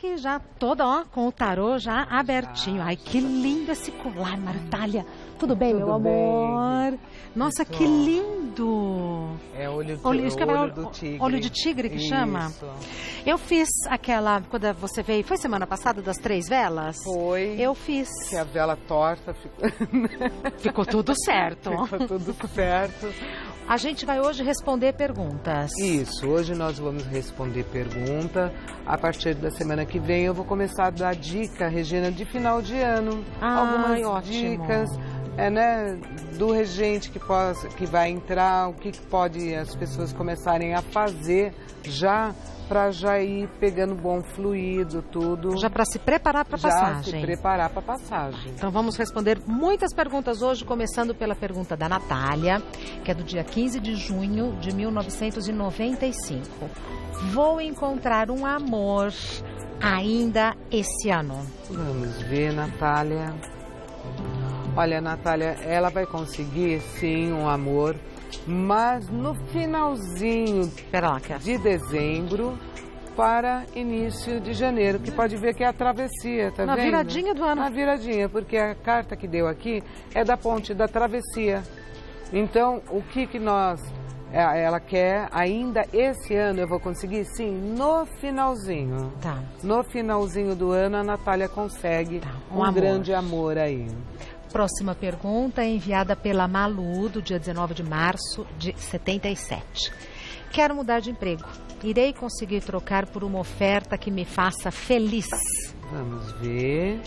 que já toda, ó, com o tarô já abertinho. Ai, que lindo esse colar, Martália. Tudo bem, Tudo meu amor? Nossa, que lindo. É olho, de, Olho, é olho do tigre. olho de tigre que chama? Isso. Eu fiz aquela, quando você veio, foi semana passada das três velas? Foi. Eu fiz. Que a vela torta ficou, Ficou tudo certo. ficou tudo certo. A gente vai hoje responder perguntas. Isso, hoje nós vamos responder pergunta. A partir da semana que vem eu vou começar a dar dica, Regina, de final de ano. Ai, Algumas ótimo. dicas, é, né, do regente que, possa, que vai entrar, o que, que pode as pessoas começarem a fazer já para já ir pegando bom fluido, tudo. Já para se preparar para a Já passagem. se preparar para passagem. Então vamos responder muitas perguntas hoje, começando pela pergunta da Natália, que é do dia 15 de junho de 1995. Vou encontrar um amor ainda esse ano. Vamos ver, Natália. Olha, Natália, ela vai conseguir sim um amor, mas no finalzinho lá, de dezembro para início de janeiro, que pode ver que é a travessia, tá Na vendo? viradinha do ano. Na viradinha, porque a carta que deu aqui é da ponte da travessia. Então, o que que nós é, ela quer ainda esse ano eu vou conseguir sim no finalzinho. Tá. No finalzinho do ano, a Natália consegue Tá, um um, grande amor aí. Próxima pergunta é enviada pela Malu, do dia 19 de março de 77. Quero mudar de emprego. Irei conseguir trocar por uma oferta que me faça feliz. Vamos ver.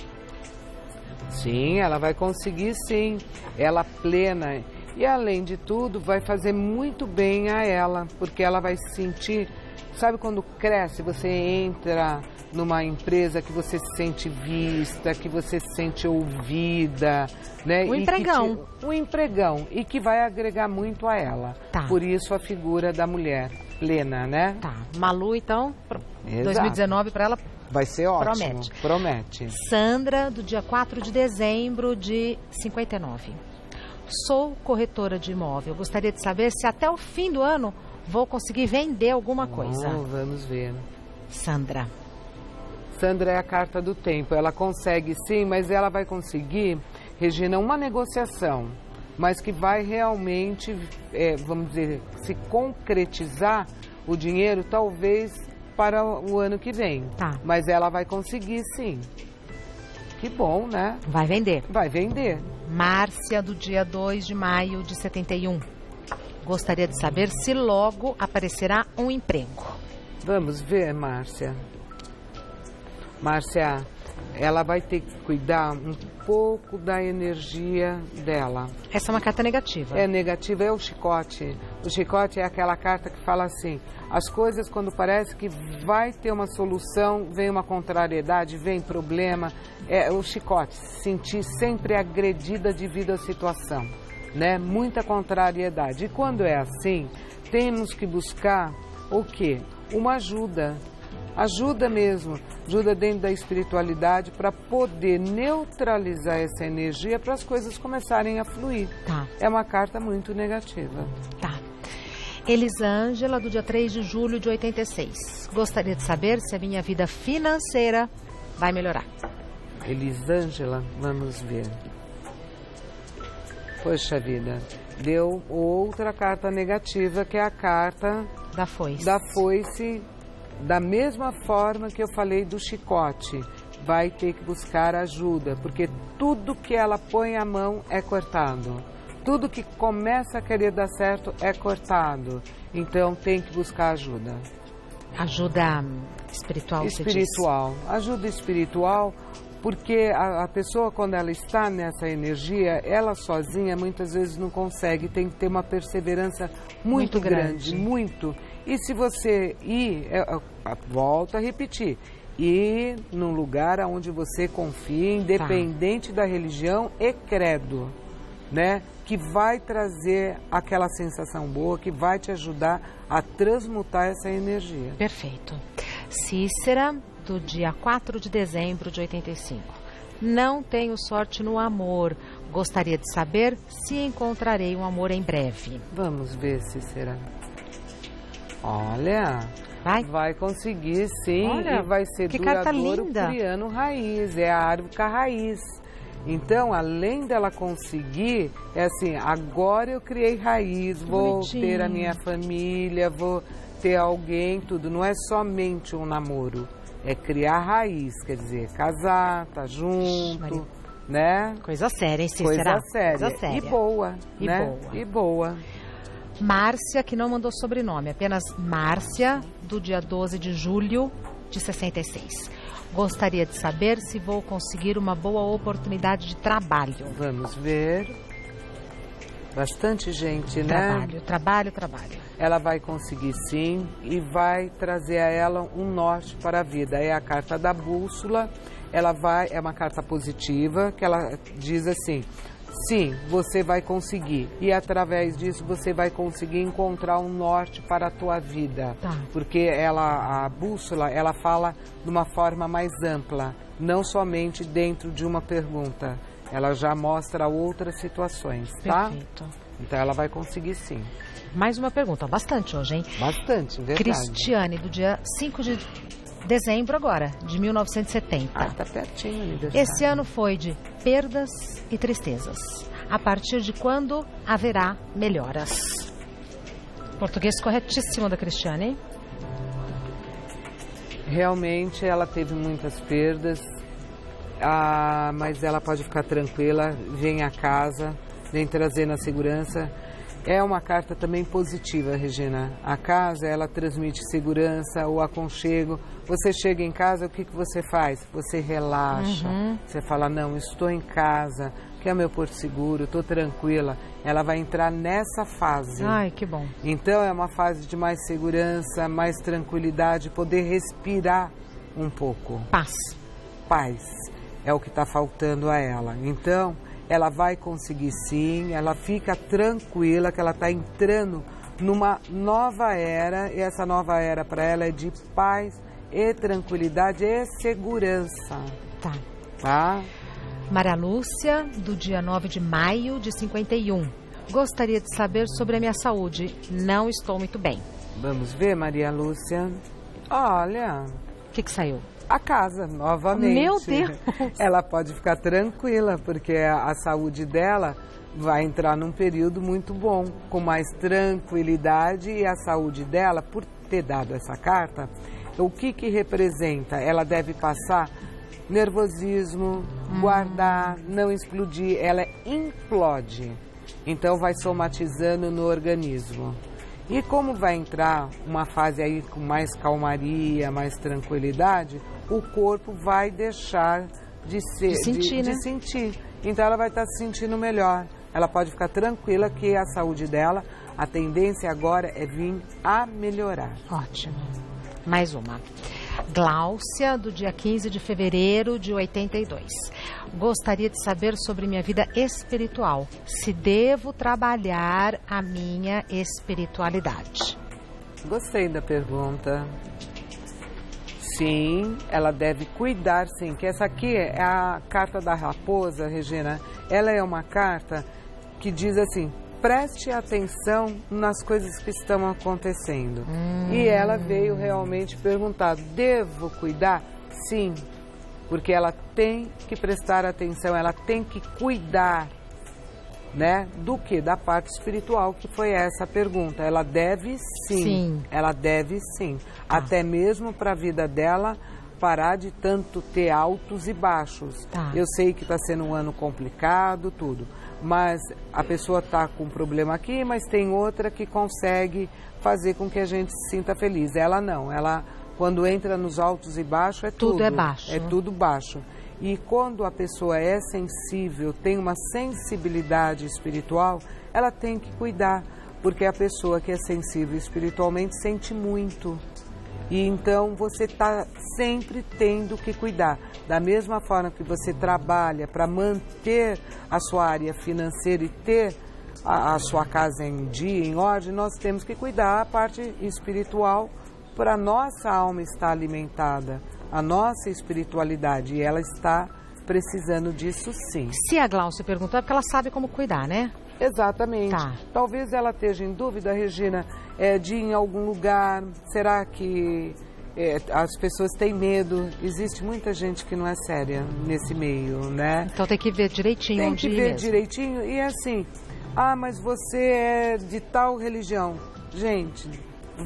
Sim, ela vai conseguir sim. Ela plena. E além de tudo, vai fazer muito bem a ela, porque ela vai se sentir. Sabe quando cresce, você entra numa empresa que você se sente vista, que você se sente ouvida, né? Um empregão. te- um empregão e que vai agregar muito a ela. Tá. Por isso a figura da mulher plena, né? Tá. Malu, então, pro- Exato. 2019 para ela. Vai ser ótimo. Promete. Promete. Sandra, do dia 4 de dezembro de 59. Sou corretora de imóvel. Gostaria de saber se até o fim do ano vou conseguir vender alguma coisa. Oh, vamos ver. Sandra. Sandra é a carta do tempo. Ela consegue sim, mas ela vai conseguir, Regina, uma negociação, mas que vai realmente, é, vamos dizer, se concretizar o dinheiro, talvez para o ano que vem. Tá. Mas ela vai conseguir sim. Que bom, né? Vai vender. Vai vender. Márcia, do dia 2 de maio de 71. Gostaria de saber se logo aparecerá um emprego. Vamos ver, Márcia. Márcia, ela vai ter que cuidar um pouco da energia dela. Essa é uma carta negativa. É negativa, é o chicote. O chicote é aquela carta que fala assim: as coisas, quando parece que vai ter uma solução, vem uma contrariedade, vem problema. É o chicote, se sentir sempre agredida devido à situação, né? Muita contrariedade. E quando é assim, temos que buscar o quê? Uma ajuda. Ajuda mesmo, ajuda dentro da espiritualidade para poder neutralizar essa energia para as coisas começarem a fluir. Tá, É uma carta muito negativa. tá. Elisângela, do dia 3 de julho de 86. Gostaria de saber se a minha vida financeira vai melhorar. Elisângela, vamos ver. Poxa vida, deu outra carta negativa que é a carta Da foice. da foice, da mesma forma que eu falei do chicote. Vai ter que buscar ajuda, porque tudo que ela põe a mão é cortado. Tudo que começa a querer dar certo é cortado. Então tem que buscar ajuda. Ajuda espiritual, espiritual. Ajuda espiritual, porque a, a pessoa, quando ela está nessa energia, ela sozinha muitas vezes não consegue, tem que ter uma perseverança muito, Muito grande. grande, muito. E se você ir, é, é, volta a repetir, ir num lugar onde você confia, independente da religião e credo, né? Que vai trazer aquela sensação boa, que vai te ajudar a transmutar essa energia. Perfeito. Cícera, do dia 4 de dezembro de 85. Não tenho sorte no amor. Gostaria de saber se encontrarei um amor em breve. Vamos ver se será. Olha, Vai? Vai conseguir, sim. Olha, e vai ser que carta duradouro linda. criando raiz. É a árvore com a raiz. Então, além dela conseguir, é assim, agora eu criei raiz, vou bonitinho. ter a minha família, vou ter alguém, tudo. Não é somente um namoro, é criar raiz, quer dizer, casar, tá junto, Maria. né? Coisa séria, hein, Coisa Cícera? séria. Coisa séria. E boa, E né? boa. E boa. Márcia, que não mandou sobrenome, apenas Márcia, do dia 12 de julho de 66. Gostaria de saber se vou conseguir uma boa oportunidade de trabalho. Vamos ver. Bastante gente, né? Trabalho, trabalho, trabalho. Ela vai conseguir sim e vai trazer a ela um norte para a vida. É a carta da bússola. Ela vai, é uma carta positiva que ela diz assim: sim, você vai conseguir e através disso você vai conseguir encontrar um norte para a tua vida. Tá. Porque ela, a bússola, ela fala de uma forma mais ampla, não somente dentro de uma pergunta. Ela já mostra outras situações, tá? Perfeito. Então ela vai conseguir sim. Mais uma pergunta, bastante hoje, hein? Bastante, verdade. Cristiane, do dia 5 de dezembro agora, de 1970. Ah, tá pertinho aniversário. Esse ano foi de perdas e tristezas. A partir de quando haverá melhoras? Português corretíssimo da Cristiane, hein? Realmente ela teve muitas perdas, ah, mas ela pode ficar tranquila, vem a casa, vem trazendo a segurança. É uma carta também positiva, Regina. A casa, ela transmite segurança, o aconchego. Você chega em casa, o que, que você faz? Você relaxa. Você fala, não, estou em casa, que é meu porto seguro, estou tranquila. Ela vai entrar nessa fase. Ai, que bom. Então é uma fase de mais segurança, mais tranquilidade, poder respirar um pouco. Paz. Paz é o que está faltando a ela. Então ela vai conseguir sim, ela fica tranquila que ela está entrando numa nova era e essa nova era para ela é de paz e tranquilidade e segurança, Tá. tá? Maria Lúcia, do dia 9 de maio de 51. Gostaria de saber sobre a minha saúde. Não estou muito bem. Vamos ver, Maria Lúcia. Olha, O que, que saiu? A casa novamente. Meu Deus! Ela pode ficar tranquila, porque a, a saúde dela vai entrar num período muito bom, com mais tranquilidade e a saúde dela, por ter dado essa carta, o que que representa? Ela deve passar nervosismo, guardar, não explodir, ela implode. Então vai somatizando no organismo. E como vai entrar uma fase aí com mais calmaria, mais tranquilidade, o corpo vai deixar de ser De sentir, de, né? sentir. Então ela vai estar se sentindo melhor. Ela pode ficar tranquila que a saúde dela, a tendência agora é vir a melhorar. Ótimo. Mais uma. Gláucia, do dia 15 de fevereiro de 82. Gostaria de saber sobre minha vida espiritual. Se devo trabalhar a minha espiritualidade. Gostei da pergunta. Sim, ela deve cuidar, sim. Que essa aqui é a carta da raposa, Regina. Ela é uma carta que diz assim: preste atenção nas coisas que estão acontecendo. E ela veio realmente perguntar: devo cuidar? Sim, porque ela tem que prestar atenção, ela tem que cuidar né? Do que? Da parte espiritual, que foi essa pergunta. Ela deve sim. Sim. Ela deve sim. Até mesmo para a vida dela parar de tanto ter altos e baixos. Tá. Eu sei que está sendo um ano complicado, tudo. Mas a pessoa está com um problema aqui, mas tem outra que consegue fazer com que a gente se sinta feliz. Ela não. Ela, quando entra nos altos e baixos, é Tudo tudo. é baixo. É tudo baixo. E quando a pessoa é sensível, tem uma sensibilidade espiritual, ela tem que cuidar, porque a pessoa que é sensível espiritualmente sente muito. E então você está sempre tendo que cuidar. Da mesma forma que você trabalha para manter a sua área financeira e ter a, a sua casa em dia, em ordem, nós temos que cuidar a parte espiritual para nossa alma estar alimentada, a nossa espiritualidade. E ela está precisando disso sim. Se a Glaucia perguntou, é porque ela sabe como cuidar, né? Exatamente. Tá. Talvez ela esteja em dúvida, Regina, é, de ir em algum lugar. Será que é, as pessoas têm medo? Existe muita gente que não é séria nesse meio, né? Então tem que ver direitinho Tem que ver mesmo. direitinho e assim, ah, mas você é de tal religião. Gente,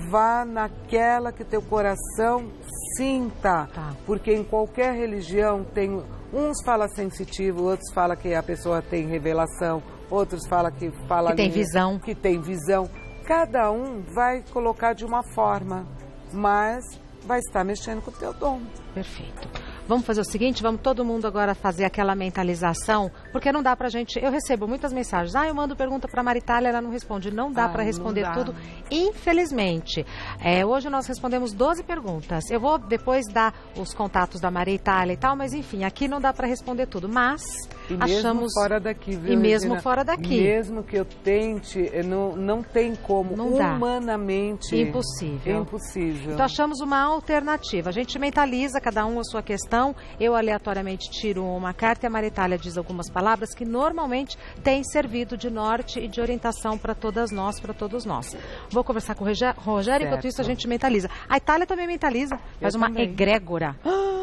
vá naquela que teu coração sinta. Tá. Porque em qualquer religião tem. Uns fala sensitivo, outros fala que a pessoa tem revelação, outros fala que fala Que tem linha- visão. que tem visão. Cada um vai colocar de uma forma, mas vai estar mexendo com o teu dom. Perfeito. Vamos fazer o seguinte, vamos todo mundo agora fazer aquela mentalização, porque não dá pra gente. Eu recebo muitas mensagens. Ah, eu mando pergunta pra Maritália, ela não responde. Não dá pra não responder dá. tudo, infelizmente. É, hoje nós respondemos 12 perguntas. Eu vou depois dar os contatos da Maritália e tal, mas enfim, aqui não dá pra responder tudo. Mas E mesmo achamos. fora daqui, viu, E mesmo Regina? fora daqui. Mesmo que eu tente, não, não tem como. Não dá. humanamente. Impossível. Impossível. Então achamos uma alternativa. A gente mentaliza cada um a sua questão. Eu aleatoriamente tiro uma carta e a Maritália diz algumas palavras que normalmente têm servido de norte e de orientação para todas nós, para todos nós. Vou conversar com o Rogério, enquanto Certo. isso a gente mentaliza. A Itália também mentaliza, faz uma também. egrégora.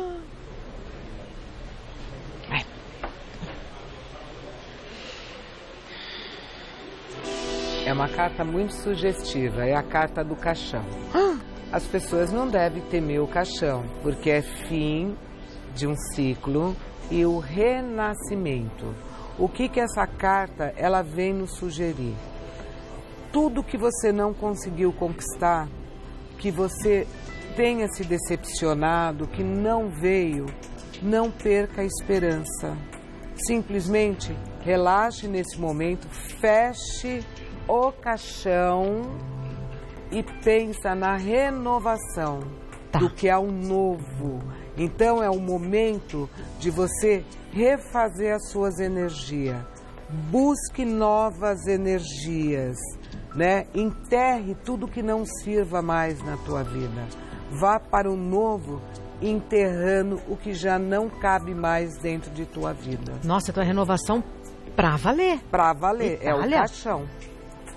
É uma carta muito sugestiva, é a carta do caixão. As pessoas não devem temer o caixão, porque é fim de um ciclo e o renascimento. O que que essa carta ela vem nos sugerir? Tudo que você não conseguiu conquistar, que você tenha se decepcionado, que não veio, não perca a esperança. Simplesmente relaxe nesse momento, feche o caixão e pensa na renovação Tá. do que é o novo. Então é o momento de você refazer as suas energias. Busque novas energias, né? Enterre tudo que não sirva mais na tua vida. Vá para o novo, enterrando o que já não cabe mais dentro de tua vida. Nossa, é renovação pra valer. Pra valer, é o caixão.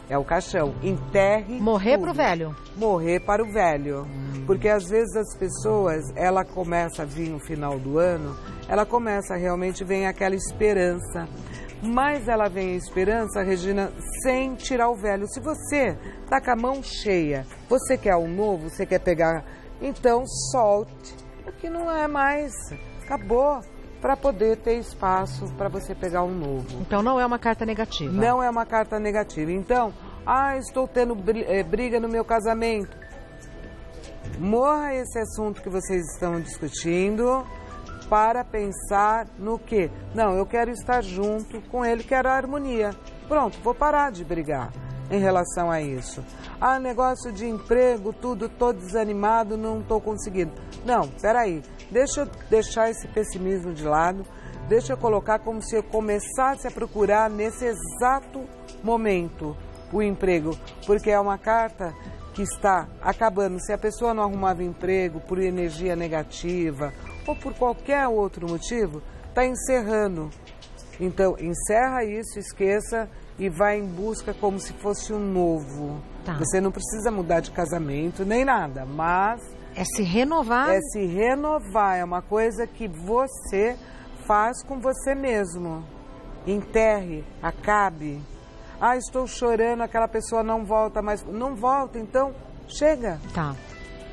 É o caixão. Enterre Morrer tudo pro velho. morrer para o velho. Porque às vezes as pessoas, ela começa a vir no final do ano, ela começa realmente, vem aquela esperança. Mas ela vem a esperança, Regina, sem tirar o velho. Se você tá com a mão cheia, você quer o novo, você quer pegar, então solte o que não é mais. Acabou. Para poder ter espaço para você pegar um novo. Então não é uma carta negativa. Não é uma carta negativa. Então, ah, estou tendo eh, briga no meu casamento. Morra esse assunto que vocês estão discutindo para pensar no que? Não, eu quero estar junto com ele, quero a harmonia. Pronto, vou parar de brigar em relação a isso. Ah, negócio de emprego, tudo, tô desanimado, não tô conseguindo. Não, peraí, deixa eu deixar esse pessimismo de lado, deixa eu colocar como se eu começasse a procurar nesse exato momento o emprego, porque é uma carta que está acabando. Se a pessoa não arrumava emprego por energia negativa ou por qualquer outro motivo, está encerrando. Então, encerra isso, esqueça e vai em busca como se fosse um novo. Tá. Você não precisa mudar de casamento nem nada, mas É se renovar. é se renovar, é uma coisa que você faz com você mesmo. Enterre, acabe. Ah, estou chorando, aquela pessoa não volta mais. Não volta, então chega, Tá.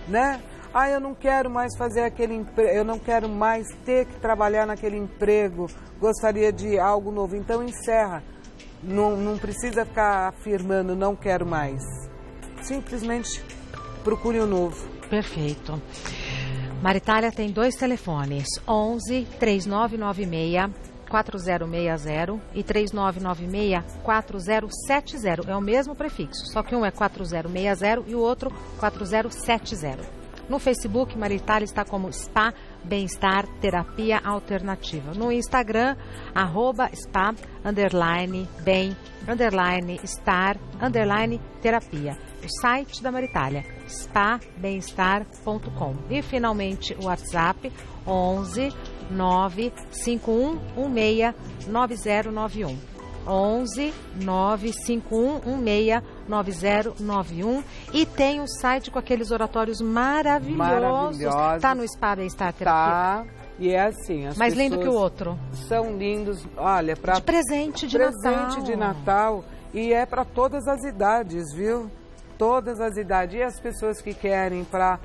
né? Ah, eu não quero mais fazer aquele emprego, eu não quero mais ter que trabalhar naquele emprego, gostaria de algo novo. Então encerra. Não, não precisa ficar afirmando não quero mais. Simplesmente procure o novo. Perfeito. Maritália tem dois telefones: 11 3996 4060 e 3996 4070. É o mesmo prefixo, só que um é 4060 e o outro 4070. No Facebook, Maritália está como Spa Bem-Estar Terapia Alternativa. No Instagram, arroba Spa underline bem underline underline terapia. O site da Maritália, spabemestar.com. E finalmente o WhatsApp 11 951169091. 11 95116 9091 e tem o um site com aqueles oratórios maravilhosos. Maravilhosos. Tá no Spa Bem-Estar Terapia. Tá. E é assim, as Mais lindo que o outro. São lindos, olha, para presente de presente Natal. Presente de Natal e é para todas as idades, viu? Todas as idades. E as pessoas que querem para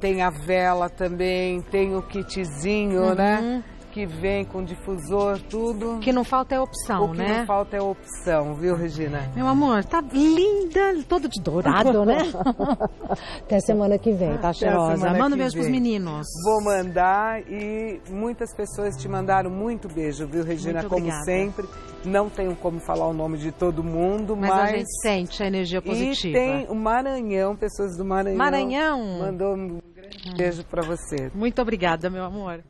tem a vela também, tem o kitzinho, né? uhum. né? Que vem com difusor, tudo. Que não falta é opção, o que né? não falta é opção, viu, Regina? Meu amor, tá linda, todo de dourado, né? Até semana que vem, tá cheirosa. Manda um beijo vem. pros meninos. Vou mandar e muitas pessoas te mandaram muito beijo, viu, Regina? Muito como obrigada. sempre. Não tenho como falar o nome de todo mundo, mas. Mas a gente sente a energia positiva. E tem o Maranhão, pessoas do Maranhão. Maranhão? Mandou um grande beijo para você. Muito obrigada, meu amor.